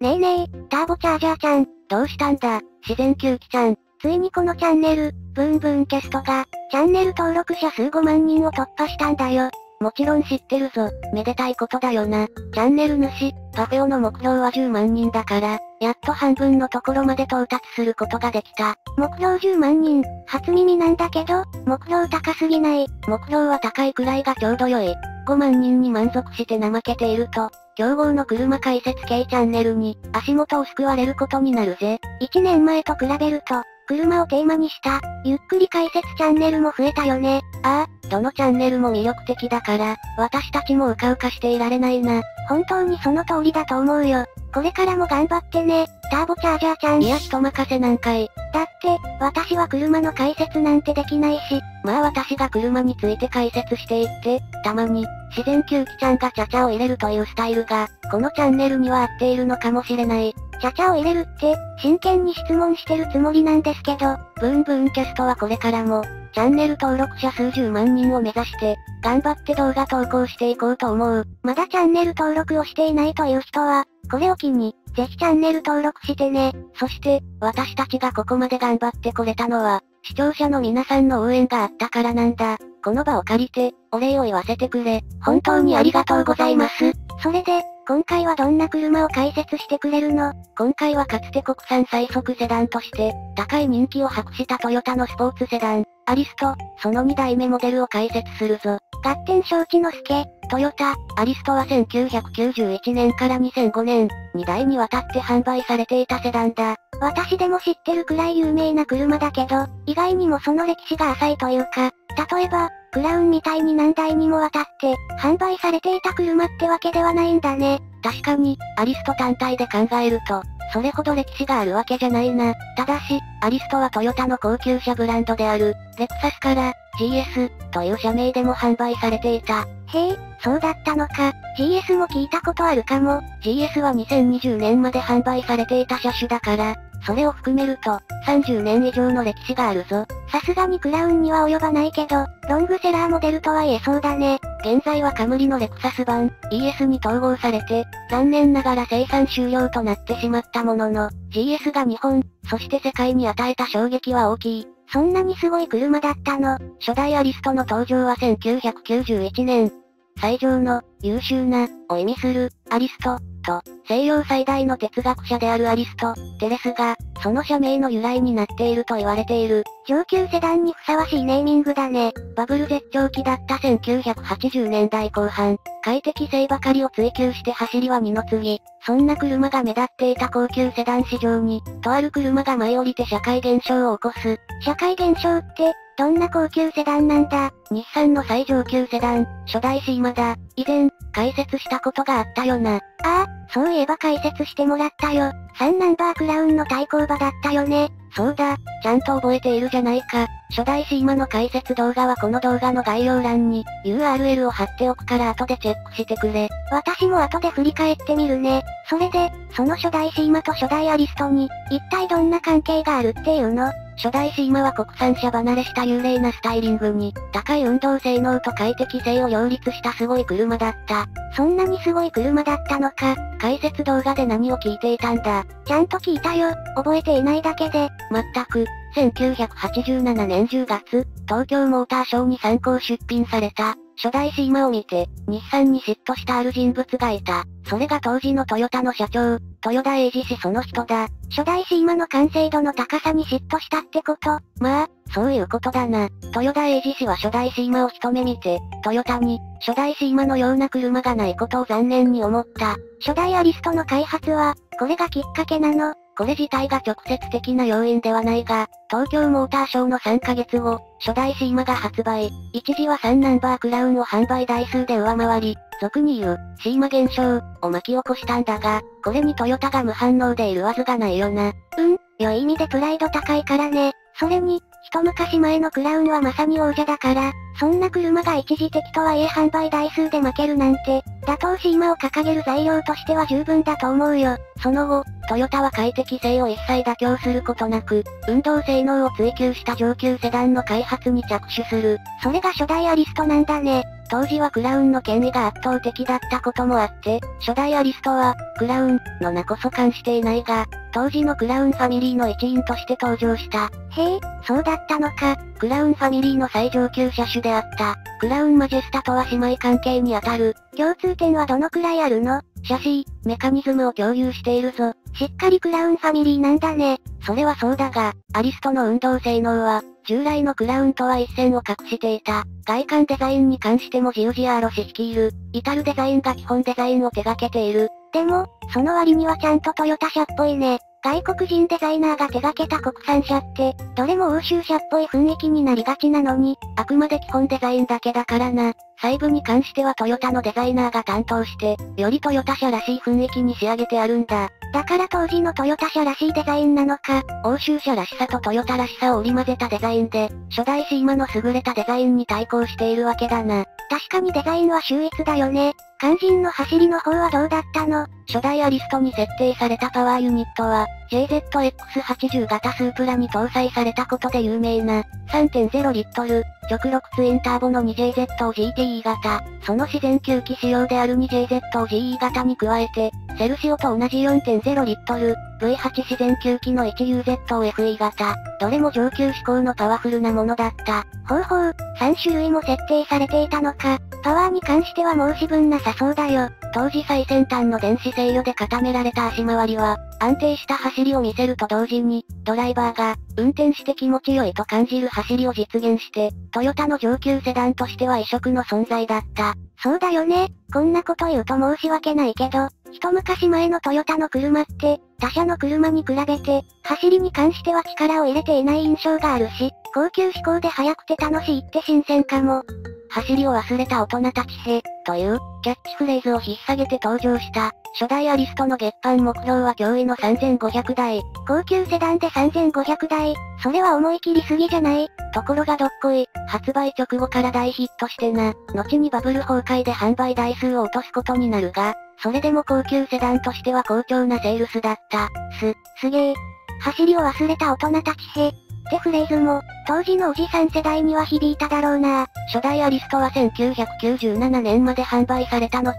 ねえねえ、ターボチャージャーちゃん。どうしたんだ、自然吸気ちゃん。ついにこのチャンネル、ブンブンキャストが、チャンネル登録者数5万人を突破したんだよ。もちろん知ってるぞ。めでたいことだよな。チャンネル主、パフェオの目標は10万人だから、やっと半分のところまで到達することができた。目標10万人、初耳なんだけど、目標高すぎない。目標は高いくらいがちょうど良い。5万人に満足して怠けていると、競合の車解説系チャンネルに、足元を救われることになるぜ。1年前と比べると、車をテーマにした、ゆっくり解説チャンネルも増えたよね。ああ、どのチャンネルも魅力的だから、私たちもうかうかしていられないな。本当にその通りだと思うよ。これからも頑張ってね、ターボチャージャーちゃん。いや人任せなんかい。だって、私は車の解説なんてできないし、まあ私が車について解説していって、たまに、自然吸気ちゃんがチャチャを入れるというスタイルが、このチャンネルには合っているのかもしれない。チャチャを入れるって、真剣に質問してるつもりなんですけど、ブーンブーンキャストはこれからも、チャンネル登録者数十万人を目指して、頑張って動画投稿していこうと思う。まだチャンネル登録をしていないという人は、これを機に、ぜひチャンネル登録してね。そして、私たちがここまで頑張ってこれたのは、視聴者の皆さんの応援があったからなんだ。この場を借りて、お礼を言わせてくれ。本当にありがとうございます。それで、今回はどんな車を解説してくれるの？今回はかつて国産最速セダンとして、高い人気を博したトヨタのスポーツセダン、アリスト、その2代目モデルを解説するぞ。合点承知の助。トヨタ、アリストは1991年から2005年、2代にわたって販売されていたセダンだ。私でも知ってるくらい有名な車だけど、意外にもその歴史が浅いというか、例えば、クラウンみたいに何台にもわたって、販売されていた車ってわけではないんだね。確かに、アリスト単体で考えると、それほど歴史があるわけじゃないな。ただし、アリストはトヨタの高級車ブランドである、レクサスから、GS、という社名でも販売されていた。へえ、そうだったのか。GS も聞いたことあるかも。GS は2020年まで販売されていた車種だから、それを含めると、30年以上の歴史があるぞ。さすがにクラウンには及ばないけど、ロングセラーモデルとはいえそうだね。現在はカムリのレクサス版、ES に統合されて、残念ながら生産終了となってしまったものの、GS が日本、そして世界に与えた衝撃は大きい。そんなにすごい車だったの？初代アリストの登場は1991年。最上の、優秀な、を意味する、アリスト、と、西洋最大の哲学者であるアリスト、テレスが、その社名の由来になっていると言われている。上級セダンにふさわしいネーミングだね。バブル絶頂期だった1980年代後半、快適性ばかりを追求して走りは二の次。そんな車が目立っていた高級セダン市場に、とある車が舞い降りて社会現象を起こす。社会現象って、どんな高級セダンなんだ？日産の最上級セダン、初代シーマだ。以前、解説したことがあったよな。ああ、そういえば解説してもらったよ。3ナンバークラウンの対抗馬だったよね。そうだ、ちゃんと覚えているじゃないか。初代シーマの解説動画はこの動画の概要欄に URL を貼っておくから後でチェックしてくれ。私も後で振り返ってみるね。それで、その初代シーマと初代アリストに、一体どんな関係があるっていうの？初代シーマは国産車離れした幽霊なスタイリングに、高い運動性能と快適性を両立したすごい車だった。そんなにすごい車だったのか。解説動画で何を聞いていたんだ。ちゃんと聞いたよ。覚えていないだけで。まったく、1987年10月、東京モーターショーに参考出品された、初代シーマを見て、日産に嫉妬したある人物がいた。それが当時のトヨタの社長、豊田英二氏その人だ。初代シーマの完成度の高さに嫉妬したってことまあ、そういうことだな。豊田英二氏は初代シーマを一目見て、トヨタに、初代シーマのような車がないことを残念に思った。初代アリストの開発は、これがきっかけなのこれ自体が直接的な要因ではないが、東京モーターショーの3ヶ月後、初代シーマが発売。一時は3ナンバークラウンを販売台数で上回り、俗に言う、シーマ現象、を巻き起こしたんだが、これにトヨタが無反応でいるはずがないよな。うん、良い意味でプライド高いからね。それに、一昔前のクラウンはまさに王者だから、そんな車が一時的とはいえ販売台数で負けるなんて、打倒シーマを掲げる材料としては十分だと思うよ。その後、トヨタは快適性を一切妥協することなく、運動性能を追求した上級セダンの開発に着手する。それが初代アリストなんだね。当時はクラウンの権威が圧倒的だったこともあって、初代アリストは、クラウンの名こそ冠していないが、当時のクラウンファミリーの一員として登場した。へえ、そうだったのか。クラウンファミリーの最上級車種であった。クラウンマジェスタとは姉妹関係にあたる。共通点はどのくらいあるの？シャシー、メカニズムを共有しているぞ。しっかりクラウンファミリーなんだね。それはそうだが、アリストの運動性能は、従来のクラウンとは一線を画していた。外観デザインに関してもジウジアーロ氏率いる、イタルデザインが基本デザインを手掛けている。でも、その割にはちゃんとトヨタ車っぽいね。外国人デザイナーが手掛けた国産車って、どれも欧州車っぽい雰囲気になりがちなのに、あくまで基本デザインだけだからな。細部に関してはトヨタのデザイナーが担当して、よりトヨタ車らしい雰囲気に仕上げてあるんだ。だから当時のトヨタ車らしいデザインなのか。欧州車らしさとトヨタらしさを織り交ぜたデザインで、初代シーマの優れたデザインに対抗しているわけだな。確かにデザインは秀逸だよね。肝心の走りの方はどうだったの？初代アリストに設定されたパワーユニットは、JZX80 型スープラに搭載されたことで有名な、3.0リットル、直6ツインターボの 2JZOGTE 型、その自然吸気仕様である 2JZOGE 型に加えて、セルシオと同じ4.0リットル、V8 自然吸気の 1UZOFE 型、どれも上級志向のパワフルなものだった。ほうほう、3種類も設定されていたのか。パワーに関しては申し分なさそうだよ。当時最先端の電子制御で固められた足回りは、安定した走りを見せると同時に、ドライバーが、運転して気持ちよいと感じる走りを実現して、トヨタの上級セダンとしては異色の存在だった。そうだよね。こんなこと言うと申し訳ないけど、一昔前のトヨタの車って、他社の車に比べて、走りに関しては力を入れていない印象があるし、高級志向で速くて楽しいって新鮮かも。走りを忘れた大人たちへ、という、キャッチフレーズを引っ提げて登場した。初代アリストの月間目標は驚異の3500台。高級セダンで3500台。それは思い切りすぎじゃないところがどっこい、発売直後から大ヒットしてな。後にバブル崩壊で販売台数を落とすことになるが、それでも高級セダンとしては好調なセールスだった。す、すげえ。走りを忘れた大人たちへ、ってフレーズも、当時のおじさん世代には響いただろうな。初代アリストは1997年まで販売された後、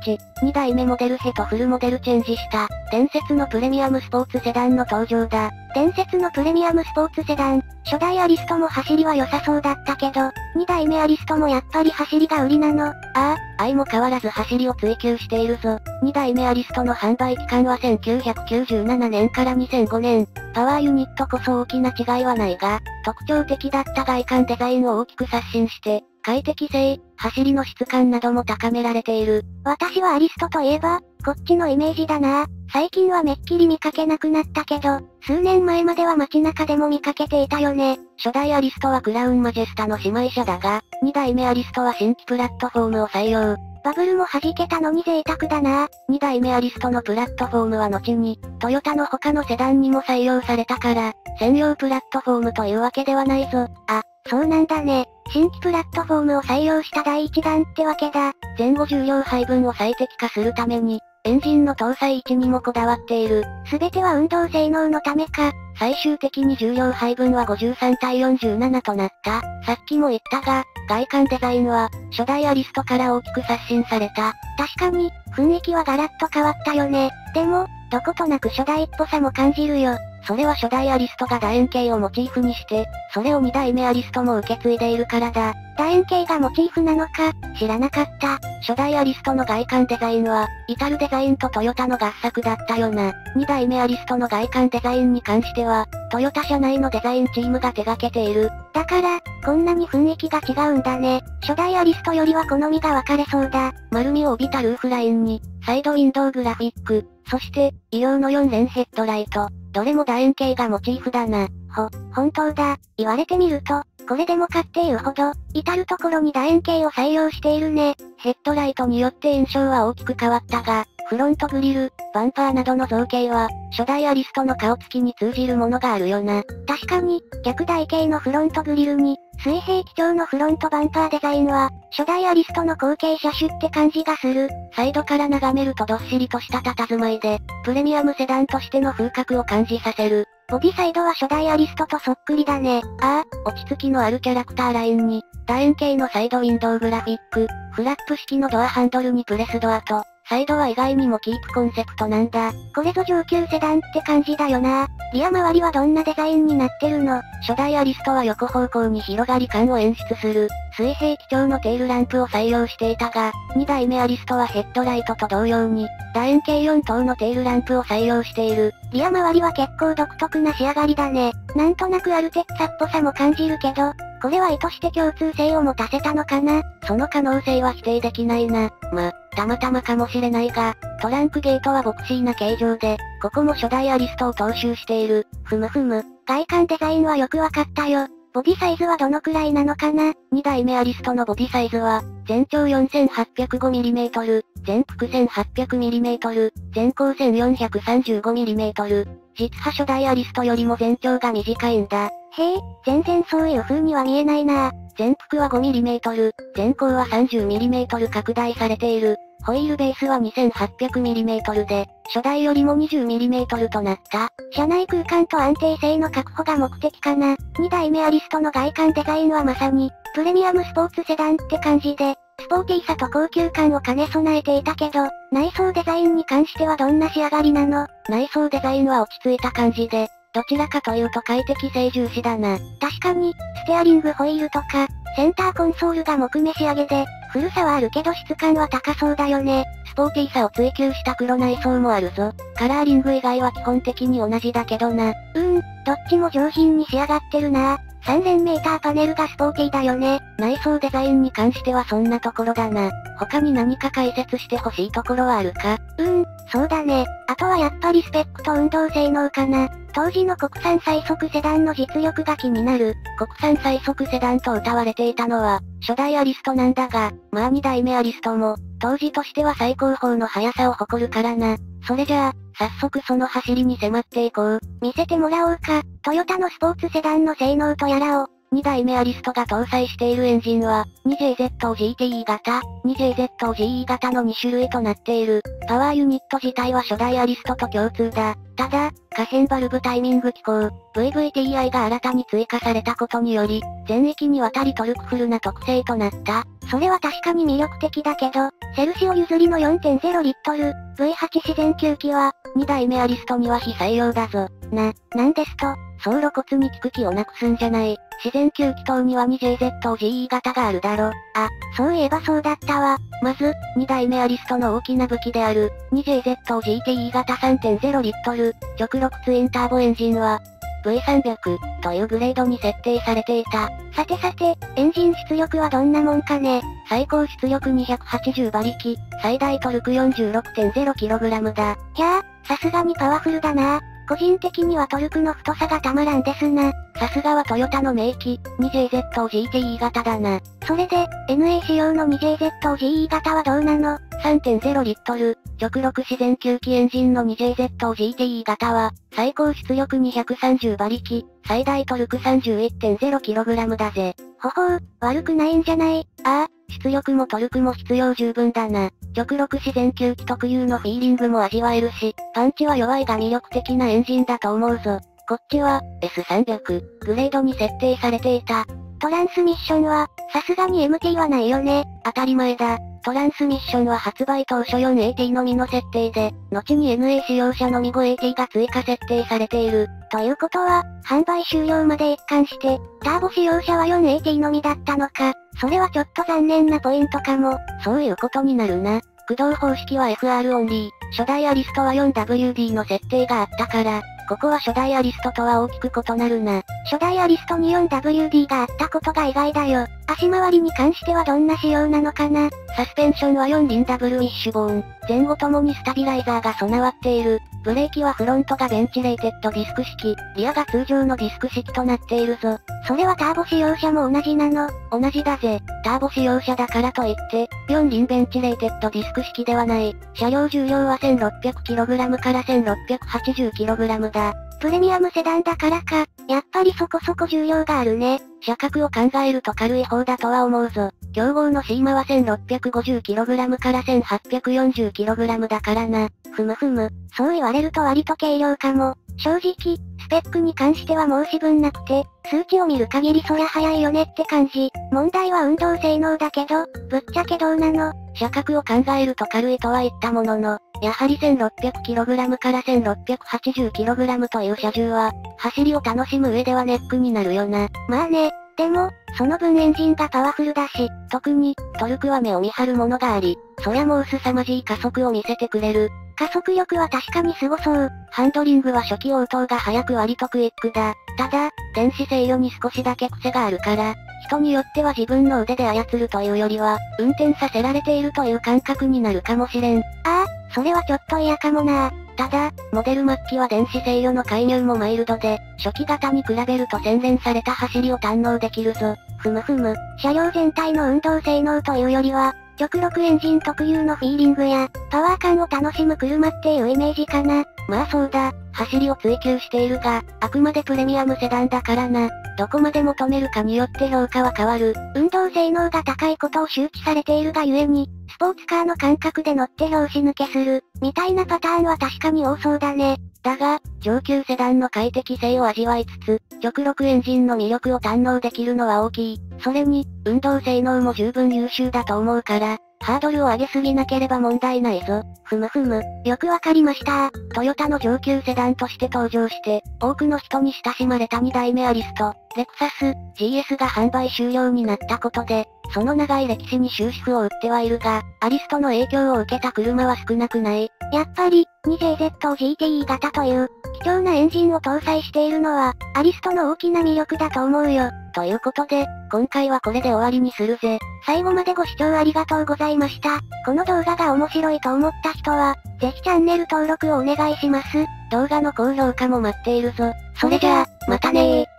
2代目モデルヘとフルモデルチェンジした、伝説のプレミアムスポーツセダンの登場だ。伝説のプレミアムスポーツセダン、初代アリストも走りは良さそうだったけど、2代目アリストもやっぱり走りが売りなの？ああ、愛も変わらず走りを追求しているぞ。2代目アリストの販売期間は1997年から2005年。パワーユニットこそ大きな違いはないが、特徴的だった外観デザインを大きく刷新して、快適性、走りの質感なども高められている。私はアリストといえば、こっちのイメージだな。最近はめっきり見かけなくなったけど、数年前までは街中でも見かけていたよね。初代アリストはクラウンマジェスタの姉妹車だが、2代目アリストは新規プラットフォームを採用。バブルも弾けたのに贅沢だな。2代目アリストのプラットフォームは後に、トヨタの他のセダンにも採用されたから、専用プラットフォームというわけではないぞ。あ、そうなんだね。新規プラットフォームを採用した第一弾ってわけだ。前後重量配分を最適化するために、エンジンの搭載位置にもこだわっている。すべては運動性能のためか。最終的に重量配分は53対47となった。さっきも言ったが、外観デザインは、初代アリストから大きく刷新された。確かに、雰囲気はガラッと変わったよね。でも、どことなく初代っぽさも感じるよ。それは初代アリストが楕円形をモチーフにして、それを2代目アリストも受け継いでいるからだ。楕円形がモチーフなのか、知らなかった。初代アリストの外観デザインは、至るデザインとトヨタの合作だったよな。2代目アリストの外観デザインに関しては、トヨタ社内のデザインチームが手掛けている。だから、こんなに雰囲気が違うんだね。初代アリストよりは好みが分かれそうだ。丸みを帯びたルーフラインに、サイドウィンドウグラフィック、そして、異様の4連ヘッドライト。どれも楕円形がモチーフだな。ほ、本当だ。言われてみると、これでもかっていうほど、至るところに楕円形を採用しているね。ヘッドライトによって印象は大きく変わったが、フロントグリル、バンパーなどの造形は、初代アリストの顔つきに通じるものがあるよな。確かに、逆台形のフロントグリルに、水平基調のフロントバンパーデザインは、初代アリストの後継車種って感じがする。サイドから眺めるとどっしりとした佇まいで、プレミアムセダンとしての風格を感じさせる。ボディサイドは初代アリストとそっくりだね。ああ、落ち着きのあるキャラクターラインに、楕円形のサイドウィンドウグラフィック、フラップ式のドアハンドルにプレスドアと、サイドは意外にもキープコンセプトなんだ。これぞ上級セダンって感じだよな。リア周りはどんなデザインになってるの？初代アリストは横方向に広がり感を演出する、水平基調のテールランプを採用していたが、2代目アリストはヘッドライトと同様に、楕円形4灯のテールランプを採用している。リア周りは結構独特な仕上がりだね。なんとなくアルテッツァっぽさも感じるけど、これは意図して共通性を持たせたのかな？その可能性は否定できないな。ま、たまたまかもしれないが、トランクゲートはボクシーな形状で、ここも初代アリストを踏襲している。ふむふむ。外観デザインはよくわかったよ。ボディサイズはどのくらいなのかな ?2 代目アリストのボディサイズは、全長 4805mm、全幅 1800mm、全高 1435mm。実は初代アリストよりも全長が短いんだ。へえ、全然そういう風には見えないな全幅は 5mm、全高は 30mm 拡大されている。ホイールベースは 2800mm で、初代よりも 20mm となった。車内空間と安定性の確保が目的かな。2代目アリストの外観デザインはまさに、プレミアムスポーツセダンって感じで、スポーティーさと高級感を兼ね備えていたけど、内装デザインに関してはどんな仕上がりなの？内装デザインは落ち着いた感じで、どちらかというと快適性重視だな。確かに、ステアリングホイールとか、センターコンソールが木目仕上げで、古さはあるけど質感は高そうだよね。スポーティーさを追求した黒内装もあるぞ。カラーリング以外は基本的に同じだけどな。うーん、どっちも上品に仕上がってるな。3連メーターパネルがスポーティーだよね。内装デザインに関してはそんなところだな。他に何か解説してほしいところはあるか？うーん、そうだね。あとはやっぱりスペックと運動性能かな。当時の国産最速セダンの実力が気になる。国産最速セダンと謳われていたのは、初代アリストなんだが、まあ2代目アリストも、当時としては最高峰の速さを誇るからな。それじゃあ、早速その走りに迫っていこう。見せてもらおうか。トヨタのスポーツセダンの性能とやらを、2代目アリストが搭載しているエンジンは、2JZGTE 型、2JZGE 型の2種類となっている。パワーユニット自体は初代アリストと共通だ。ただ、可変バルブタイミング機構、VVTI が新たに追加されたことにより、全域にわたりトルクフルな特性となった。それは確かに魅力的だけど、セルシオ譲りの4.0リットル、V8 自然吸気は、2代目アリストには非採用だぞ。な、なんですと走路骨に効く気をなくすんじゃない。自然吸気筒には 2JZOGE 型があるだろ。あ、そういえばそうだったわ。まず、2代目アリストの大きな武器である、2JZOGTE 型3.0リットル、直6ツインターボエンジンは、V300 というグレードに設定されていた。さてさて、エンジン出力はどんなもんかね。最高出力280馬力、最大トルク 46.0kg だ。ひゃー、さすがにパワフルだな。個人的にはトルクの太さがたまらんですな。さすがはトヨタの名機、2JZGTE 型だな。それで、NA 仕様の 2JZGE 型はどうなの ?3.0 リットル、直6自然吸気エンジンの 2JZGTE 型は、最高出力230馬力、最大トルク 31.0kg だぜ。ほほう、悪くないんじゃない？ああ、出力もトルクも必要十分だな。極力自然吸気特有のフィーリングも味わえるし、パンチは弱いが魅力的なエンジンだと思うぞ。こっちは、S300、グレードに設定されていた。トランスミッションは、さすがに MT はないよね。当たり前だ。トランスミッションは発売当初 4AT のみの設定で、後に NA 使用者のみ 5AT が追加設定されている。ということは、販売終了まで一貫して、ターボ使用者は 4AT のみだったのか。それはちょっと残念なポイントかも。そういうことになるな。駆動方式は FR オンリー。初代アリストは 4WD の設定があったから、ここは初代アリストとは大きく異なるな。初代アリストに 4WD があったことが意外だよ。足回りに関してはどんな仕様なのかなサスペンションは4輪ダブルウィッシュボーン。前後ともにスタビライザーが備わっている。ブレーキはフロントがベンチレーテッドディスク式、リアが通常のディスク式となっているぞ。それはターボ仕様車も同じなの同じだぜ。ターボ仕様車だからといって、4輪ベンチレーテッドディスク式ではない。車両重量は 1600kg から 1680kg だ。プレミアムセダンだからか、やっぱりそこそこ重量があるね。車格を考えると軽い方だとは思うぞ。競合のシーマは 1650kg から 1840kg だからな。ふむふむ、そう言われると割と軽量かも。正直、スペックに関しては申し分なくて、数値を見る限りそりゃ早いよねって感じ。問題は運動性能だけど、ぶっちゃけどうなの車格を考えると軽いとは言ったものの、やはり 1600kg から 1680kg という車重は、走りを楽しむ上ではネックになるよな。まあね、でも、その分エンジンがパワフルだし、特に、トルクは目を見張るものがあり、そりゃもう凄まじい加速を見せてくれる。加速力は確かに凄そう。ハンドリングは初期応答が早く割とクイックだ。ただ、電子制御に少しだけ癖があるから、人によっては自分の腕で操るというよりは、運転させられているという感覚になるかもしれん。ああ、それはちょっと嫌かもなただ、モデル末期は電子制御の介入もマイルドで、初期型に比べると洗練された走りを堪能できるぞ。ふむふむ、車両全体の運動性能というよりは、直録エンジン特有のフィーリングや、パワー感を楽しむ車っていうイメージかな。まあそうだ、走りを追求しているが、あくまでプレミアムセダンだからな。どこまで求めるかによって評価は変わる。運動性能が高いことを周知されているがゆえに、スポーツカーの感覚で乗って拍子抜けする、みたいなパターンは確かに多そうだね。だが、上級セダンの快適性を味わいつつ、直録エンジンの魅力を堪能できるのは大きい。それに、運動性能も十分優秀だと思うから、ハードルを上げすぎなければ問題ないぞ。ふむふむ、よくわかりましたトヨタの上級セダンとして登場して、多くの人に親しまれた2代目アリスト、レクサス、GS が販売終了になったことで、その長い歴史に終止符を打ってはいるが、アリストの影響を受けた車は少なくない。やっぱり、2JZ を GTE 型という、貴重なエンジンを搭載しているのは、アリストの大きな魅力だと思うよ。ということで、今回はこれで終わりにするぜ。最後までご視聴ありがとうございました。この動画が面白いと思った人は、ぜひチャンネル登録をお願いします。動画の高評価も待っているぞ。それじゃあ、またねー。